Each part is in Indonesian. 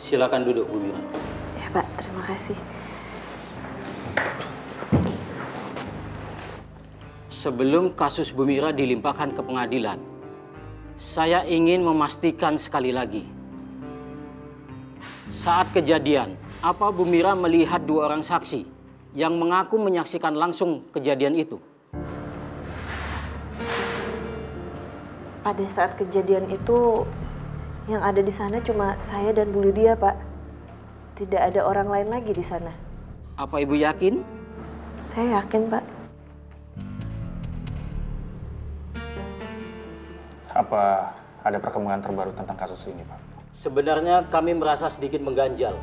Silakan duduk, Bu Mira. Ya Pak, terima kasih. Sebelum kasus Bu Mira dilimpahkan ke pengadilan, saya ingin memastikan sekali lagi. Saat kejadian, apa Bu Mira melihat dua orang saksi yang mengaku menyaksikan langsung kejadian itu? Pada saat kejadian itu, yang ada di sana cuma saya dan Bu Lydia, Pak. Tidak ada orang lain lagi di sana. Apa Ibu yakin? Saya yakin, Pak. Apa ada perkembangan terbaru tentang kasus ini, Pak? Sebenarnya kami merasa sedikit mengganjal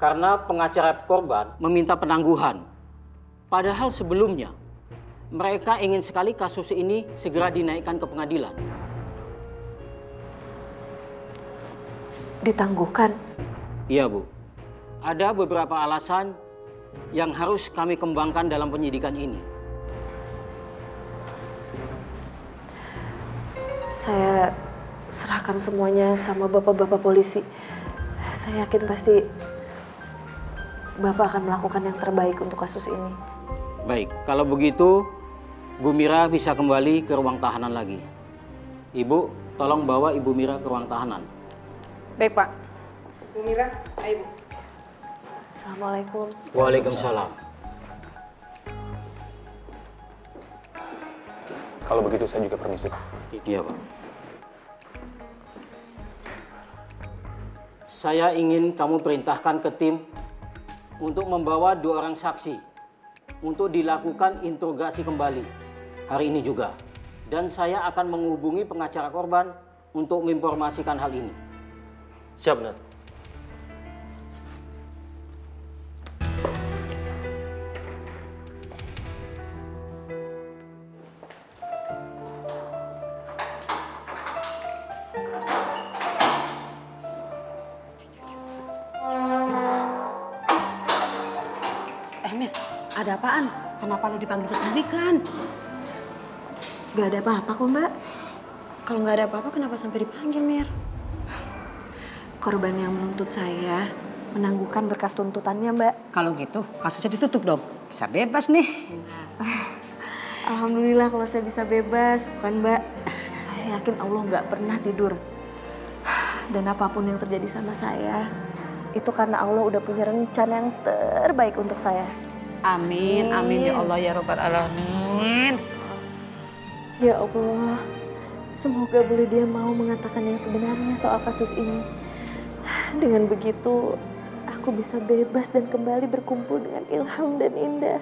karena pengacara korban meminta penangguhan. Padahal sebelumnya mereka ingin sekali kasus ini segera dinaikkan ke pengadilan. Ditangguhkan. Iya, Bu. Ada beberapa alasan yang harus kami kembangkan dalam penyidikan ini. Saya serahkan semuanya sama bapak-bapak polisi. Saya yakin pasti bapak akan melakukan yang terbaik untuk kasus ini. Baik, kalau begitu Bu Mira bisa kembali ke ruang tahanan lagi. Ibu, tolong bawa Ibu Mira ke ruang tahanan. Baik, Pak. Bu Mira, ayo Bu. Assalamualaikum. Waalaikumsalam. Kalau begitu saya juga permisi, Pak. Iya, Pak. Saya ingin kamu perintahkan ke tim untuk membawa dua orang saksi untuk dilakukan interogasi kembali hari ini juga. Dan saya akan menghubungi pengacara korban untuk menginformasikan hal ini. Siap, Nat. Eh, ada apaan? Kenapa lu dipanggil ke pendidikan? Gak ada apa-apa kok, Mbak. Kalau nggak ada apa-apa, kenapa sampai dipanggil, Mir? Korban yang menuntut saya menangguhkan berkas tuntutannya, Mbak. Kalau gitu, kasusnya ditutup dong. Bisa bebas nih. Alhamdulillah kalau saya bisa bebas, bukan Mbak. Saya yakin Allah nggak pernah tidur. Dan apa pun yang terjadi sama saya, itu karena Allah udah punya rencana yang terbaik untuk saya. Amin, amin ya Allah ya Robbal Alamin. Ya Allah, semoga boleh dia mau mengatakan yang sebenarnya soal kasus ini. Dengan begitu, aku bisa bebas dan kembali berkumpul dengan Ilham dan Indah.